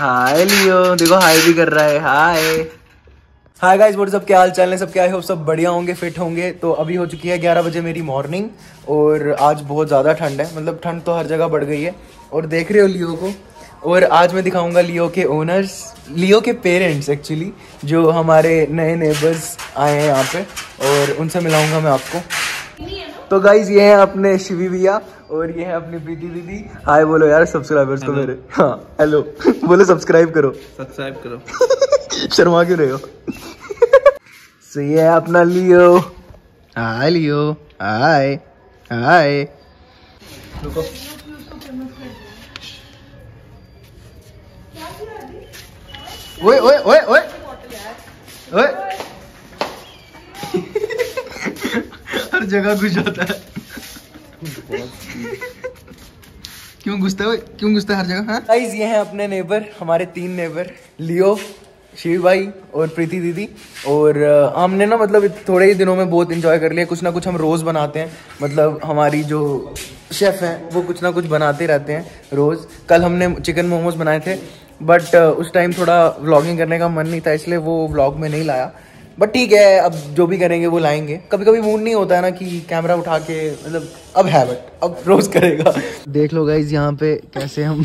हाय लियो, देखो हाय भी कर रहा है, hi. Hi guys what's up क्या हाल चाल है? सब क्या है? सब बढ़िया होंगे फिट होंगे। तो अभी हो चुकी है 11 बजे मेरी मॉर्निंग और आज बहुत ज़्यादा ठंड है। मतलब ठंड तो हर जगह बढ़ गई है। और देख रहे हो लियो को? और आज मैं दिखाऊँगा लियो के ओनर्स लियो के पेरेंट्स एक्चुअली जो हमारे नए नेबर्स आए हैं यहाँ पे। और उनसे मिलाऊँगा मैं आपको। तो गाइज़ ये है अपने शिवी भैया और ये है अपनी प्रीति दीदी। हाय बोलो यार सब्सक्राइबर्स को मेरे। हाँ हेलो बोलो सब्सक्राइब करो। सब्सक्राइब करो। शर्मा क्यों रहे हो? सो ये है अपना लियो। हाय लियो। हाय। हाय। रुको। ओए ओए ओए ओए। ओए हर जगह घुस जाता है। क्यों घुसता है? क्यों घुसता है हर जगह हाँ? गाइस ये हैं अपने नेबर हमारे तीन नेबर लियो शिव भाई और प्रीति दीदी। और हमने ना मतलब थोड़े ही दिनों में बहुत इंजॉय कर लिया। कुछ ना कुछ हम रोज़ बनाते हैं। मतलब हमारी जो शेफ़ हैं, वो कुछ ना कुछ बनाते रहते हैं रोज़। कल हमने चिकन मोमोज बनाए थे। बट उस टाइम थोड़ा व्लॉगिंग करने का मन नहीं था, इसलिए वो व्लॉग में नहीं लाया। बट ठीक है, अब जो भी करेंगे वो लाएँगे। कभी कभी मूड नहीं होता है ना कि कैमरा उठा के मतलब अब है बट अब रोज करेगा। देख लो गाइज़ यहाँ पे कैसे हम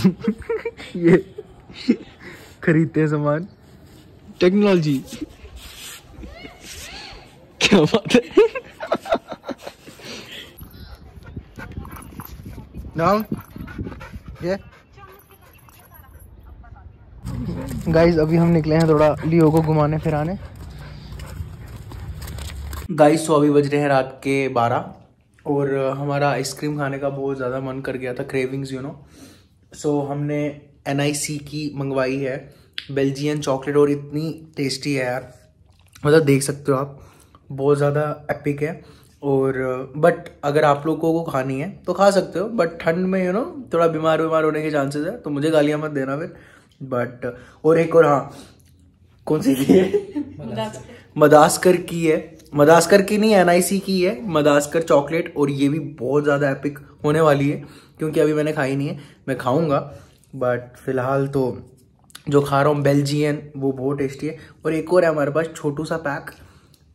ये खरीदते हैं सामान। टेक्नोलॉजी क्या बात है? ये गाइज़ अभी हम निकले हैं थोड़ा लियो को घुमाने फिराने गाइस सो अभी बज रहे हैं रात के बारह और हमारा आइसक्रीम खाने का बहुत ज़्यादा मन कर गया था क्रेविंग्स यू नो सो हमने एन की मंगवाई है बेल्जियन चॉकलेट और इतनी टेस्टी है यार। मतलब देख सकते हो आप बहुत ज़्यादा एपिक है और बट अगर आप लोगों को खानी है तो खा सकते हो बट ठंड में यू you नो know, थोड़ा बीमार बीमार होने के चांसेस है तो मुझे गालियाँ मत देना फिर। बट और एक और हाँ कौन सी की है? मदास्कर की है। मदास्कर की नहीं एनआईसी की है मदास्कर चॉकलेट, और ये भी बहुत ज़्यादा एपिक होने वाली है, क्योंकि अभी मैंने खाई नहीं है। मैं खाऊँगा बट फ़िलहाल तो जो खा रहा हूँ बेल्जियन वो बहुत टेस्टी है। और एक और है हमारे पास, छोटू सा पैक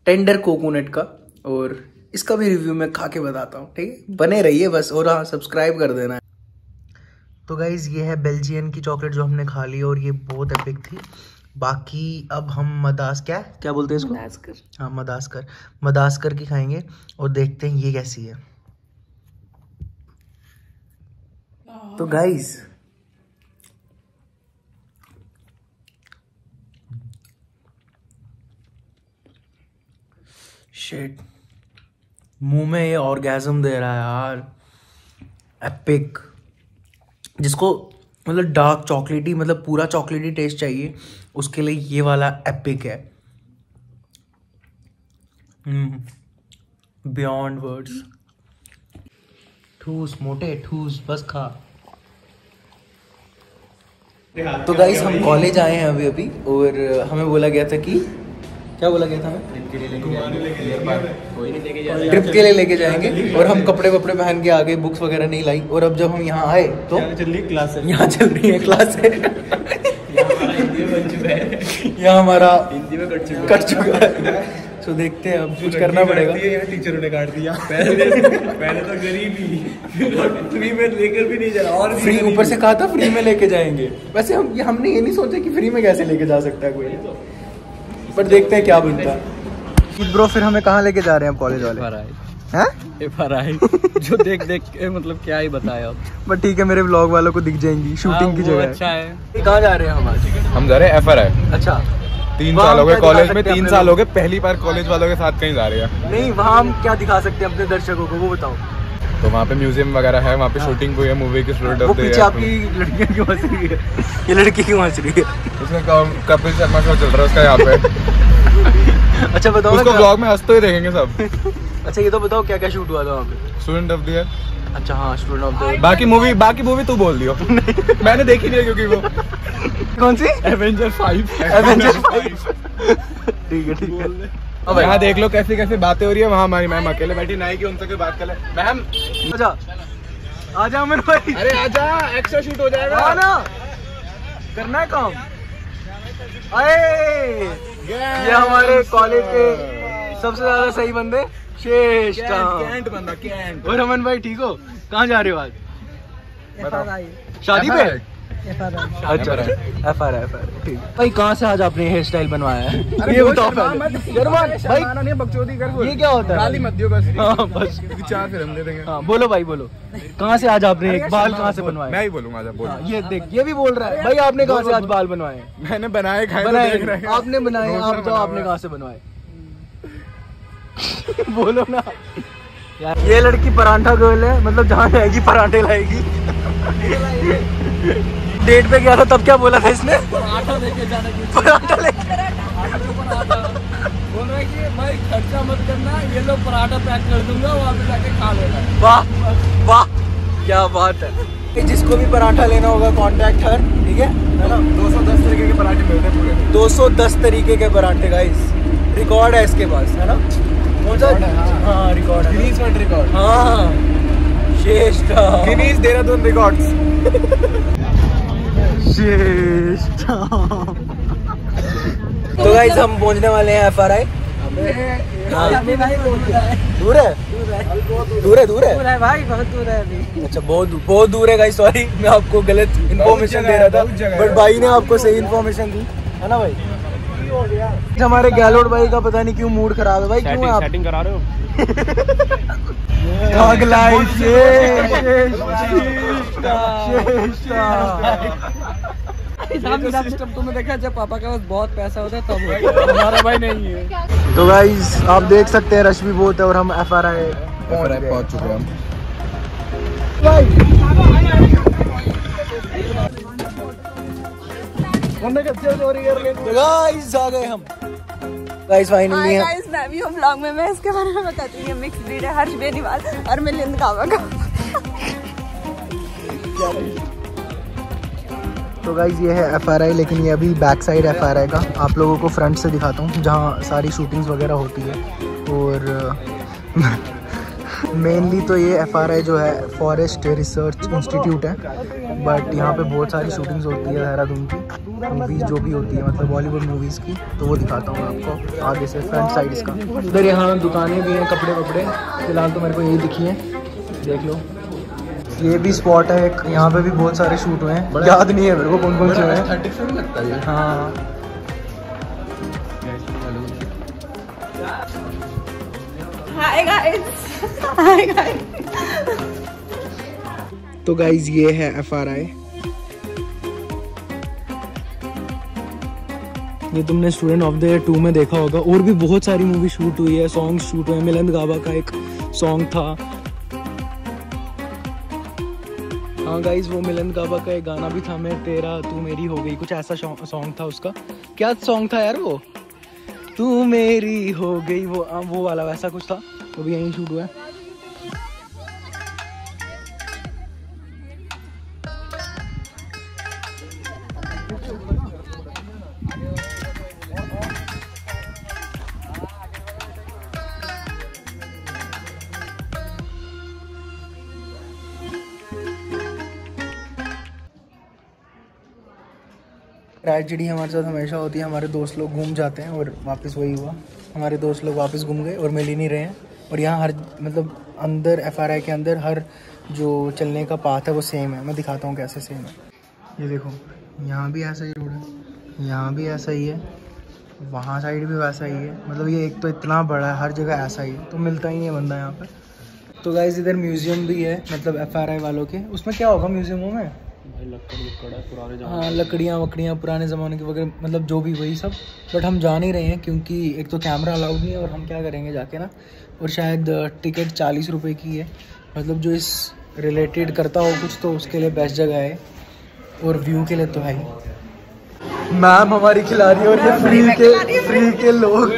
टेंडर कोकोनट का। और इसका भी रिव्यू मैं खा के बताता हूँ, ठीक है? बने रहिए बस, और हाँ सब्सक्राइब कर देना। तो गाइज़ ये है बेल्जियन की चॉकलेट जो हमने खा ली, और ये बहुत एपिक थी। बाकी अब हम मदास क्या? क्या बोलते हैं इसको? मदास्कर। हाँ मदास्कर। मदास्कर की खाएँगे और देखते हैं ये कैसी है। तो गाइस शेट मुँह में ये ऑर्गेजम दे रहा है यार। एपिक जिसको मतलब डार्क चॉकलेटी मतलब पूरा चॉकलेटी टेस्ट चाहिए। उसके लिए ये वाला एपिक है। बियॉन्ड वर्ड्स ठूस मोटे ठूस बस खा। तो गाइस हम कॉलेज आए हैं अभी अभी और हमें बोला गया था कि क्या बोला गया था हमें? ट्रिप के लिए लेके जाएँगे। और हम कपड़े वपड़े पहन के आ गए बुक्स वगैरह नहीं लाई। और अब जब हम यहाँ आए तो? यहाँ चल रही है क्लास है। यहाँ हमारा हिंदी में कट चुका कट चुका है। तो देखते हैं अब कुछ करना पड़ेगा। टीचरों ने काट दिया। पहले पहले तो गरीब ही फ्री में लेकर भी नहीं जा रहा और फ्री ऊपर से कहा था फ्री में लेके जाएँगे। वैसे हम हमने ये नहीं सोचा कि फ्री में कैसे लेके जा सकता है कोई। पर देखते हैं क्या बनता है। ब्रो फिर हमें कहाँ लेके जा रहे हैं कॉलेज वाले? हैं? जो देख देख के मतलब क्या ही बताया बट ठीक है मेरे ब्लॉग वालों को दिख जाएँगी शूटिंग की हाँ, जगह। अच्छा है। कहाँ जा रहे हैं हम हम जा रहे हैं एफ़ आर आई अच्छा। तीन साल हो गए कॉलेज में तीन साल हो गए पहली बार कॉलेज वालों के साथ कहीं जा रहे हैं। नहीं वहाँ हम क्या दिखा सकते हैं अपने दर्शकों को वो बताओ। तो वहाँ पे म्यूज़ियम वगैरह है वहाँ पे शूटिंग हुई है मूवी की स्टूडेंट हाँ। ऑफ़ द आपकी लड़कियाँ क्यों हंस रही है। ये लड़की क्यों हंस रही है। उसमें कपिल शर्मा शो चल रहा है उसका यहाँ पे। अच्छा बताओ उसको ब्लॉग में हँसते ही देखेंगे सब। अच्छा ये तो बताओ क्या क्या शूट हुआ था वहाँ पे? स्टूडेंट ऑफ़ द ईयर अच्छा हाँ student of the Baaghi movie Baaghi movie तू बोल दियो। मैंने देखी नहीं है क्योंकि वो। कौन सी? एवेंजर फाइव एवेंजर फाइव ठीक है ठीक है। यहाँ देख लो कैसी कैसी बातें हो रही है वहाँ हमारी मैम अकेले बैठी नहीं कि उनसे कोई बात कर ले। मैम आजा। आजा अमन भाई। अरे आजा एक्स्ट्रा शूट हो जाएगा। हाँ ना। करना है काम। अरे ये हमारे कॉलेज के सबसे ज़्यादा सही बंदे श्रेष्ठ कैंट बंदा कैंट और अमन भाई ठीक हो? कहाँ जा रहे हो आज? शादी पे? अच्छा एफ़ आर एफ़ आर ठीक। भाई कहाँ से आज आपने हेयर स्टाइल बनवाया है? ये बताओ पहले। भाई नहीं बकचोदी कर ये क्या होता है? गाली मत दियो बस। हाँ बस। चार फिर हम दे देंगे। हाँ बोलो भाई बोलो। कहाँ से आज आपने एक बाल कहाँ से बनवाए मैं ही बोलूँगा जब बोल। हाँ, ये देख ये भी बोल रहा है। भाई आपने कहाँ से आज बाल बनवाए? मैंने बनाए खाए तो बनाए। देख रहे हैं। आपने बनाए आप बताओ बनाया आपने कहाँ से बनवाए? बोलो ना। यार ये लड़की परांठा गर्ल है मतलब जहाँ जाएगी परांठे लाएगी। डेट पे गया था तब क्या बोला था इसने? पराठा लेके जाने की परांठा लेके पराठा बोल रहे कि भाई खर्चा मत करना ये लोग पराठा पैक कर दूँगा वहाँ पे जाके खा लेना। वाह वाह क्या बात है। जिसको भी पराठा लेना होगा कॉन्टैक्ट हर ठीक है? है ना? 210 तरीके के पराठे मिलते हैं पूरे 210 तरीके के पराठे गाइस रिकॉर्ड है इसके पास है ना? कौन सा? हाँ। हाँ। रिकॉर्ड है। गिनीज वर्ल्ड रिकॉर्ड हाँ। श्रेष्ठ गिनीज देहरादून रिकॉर्ड्स तो गाइस हम पहुँचने वाले हैं एफ़ आर आई दूर है? दूर है दूर है? भाई बहुत दूर है अभी। अच्छा बहुत बहुत दूर है गाइस सॉरी मैं आपको गलत इन्फॉर्मेशन दे रहा था बट भाई ने आपको सही इन्फॉर्मेशन दी। है ना भाई? हमारे गैलोड भाई का पता नहीं क्यों मूड खराब है भाई क्यों आप? सेटिंग करा रहे हो? सिस्टम तुमने देखा जब पापा के पास बहुत पैसा होता है तब हमारा भाई नहीं है। तो गाइस आप देख सकते हैं रश भी बहुत है और हम एफ़ आर आई पहुँच चुके हैं हम। तो गाइस आ गए हम। गाइस फाइनली हम गाइस मैं भी हूँ ब्लॉग में। मैं इसके बारे में बताती हूँ मिक्स ब्रीड है हर्ष बेनीवाल और मिलिंद कावा का तो गाइज़ ये है एफ़ आर आई लेकिन ये अभी back side F R I का। आप लोगों को फ्रंट से दिखाता हूँ जहाँ सारी शूटिंग्स वगैरह होती है। और मेनली तो ये एफ़ आर आई जो है फॉरेस्ट रिसर्च इंस्टीट्यूट है बट यहाँ पे बहुत सारी शूटिंग्स होती है देहरादून की मूवीज़ जो भी होती है मतलब बॉलीवुड मूवीज़ की तो वो दिखाता हूँ आपको आगे से फ्रंट साइड इसका। इधर यहाँ दुकानें भी हैं कपड़े वपड़े फ़िलहाल तो मेरे को यही दिखी है देख लो। ये भी स्पॉट है एक यहाँ पे भी बहुत सारे शूट हुए हैं याद नहीं है मेरे को कौन कौन से हुए हैं। है। हाँ। गाइस हाय गाइस तो गाइज़ ये है एफ़ आर आई ये तुमने student of the year two में देखा होगा। और भी बहुत सारी मूवी शूट हुई है। सॉन्ग शूट हुए मिलन गाबा का एक सॉन्ग था। हाँ गाइज़ वो मिलन गाबा का एक गाना भी था। मैं तेरा तू मेरी हो गई। कुछ ऐसा सॉन्ग था उसका। क्या सॉन्ग था यार वो? तू मेरी हो गई। वो हाँ, वो वाला वैसा कुछ था। वो भी यहीं शूट हुआ है। ट्रेजिडी हमारे साथ हमेशा होती है, हमारे दोस्त लोग घूम जाते हैं और वापस वही हुआ। हमारे दोस्त लोग वापस घूम गए और मिल ही नहीं रहे हैं। और यहाँ हर मतलब अंदर एफआरआई के अंदर हर जो चलने का पाथ है वो सेम है। मैं दिखाता हूँ कैसे सेम है। ये देखो, यहाँ भी ऐसा ही रोड है, यहाँ भी ऐसा ही है, वहाँ साइड भी वैसा ही है। मतलब ये एक तो इतना बड़ा है, हर जगह ऐसा ही है तो मिलता ही नहीं है बंदा यहाँ पर तो गाइज़ इधर म्यूज़ियम भी है मतलब एफआरआई वालों के। उसमें क्या होगा म्यूजियमों में? हाँ लकड़ियाँ वकड़ियाँ पुराने ज़माने के वगैरह मतलब जो भी वही सब। बट हम जा नहीं रहे हैं क्योंकि एक तो कैमरा अलाउड नहीं है और हम क्या करेंगे जाके ना? और शायद टिकट चालीस रुपये की है। मतलब जो इस रिलेटेड करता हो कुछ तो उसके लिए बेस्ट जगह है। और व्यू के लिए तो है ही। मैम हमारी खिला रही है और ये फ्री के फ्री के लोग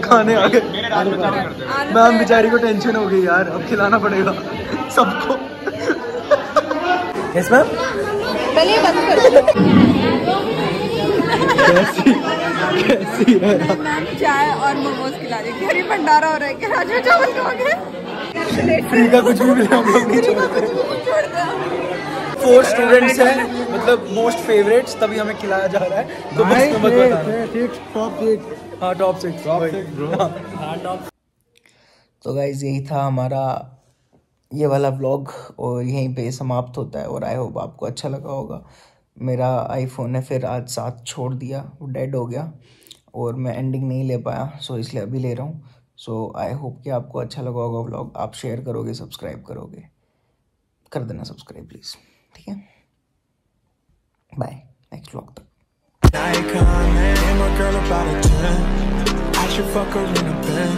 खाने आ गए। मैम बेचारी को टेंशन हो गई यार। अब खिलाना पड़ेगा सबको। यस मैम पहले बंद कर दो। कैसी कैसी है मैम चाय और मोमोज खिला रही है। घरी भंडारा हो रहा है क्या राजू चावल खाओगे? फ्री का कुछ भी मिले हम लोग नहीं छोड़ते। फोर स्टूडेंट्स हैं मतलब मोस्ट फेवरेट्स तभी हमें खिलाया जा रहा है। तो बस मत बताना हाँ। टॉप सिक्स तो गाइज़ यही था हमारा ये वाला व्लॉग और यहीं पे समाप्त होता है और आई होप आपको अच्छा लगा होगा मेरा आईफोन ने फिर आज साथ छोड़ दिया वो डेड हो गया और मैं एंडिंग नहीं ले पाया सो इसलिए अभी ले रहा हूँ सो आई होप कि आपको अच्छा लगा होगा व्लॉग आप शेयर करोगे सब्सक्राइब करोगे कर देना सब्सक्राइब प्लीज़ ठीक है बाय नेक्स्ट व्लॉग तक icon, man. My girl about a 10. I should fuck her in a bed.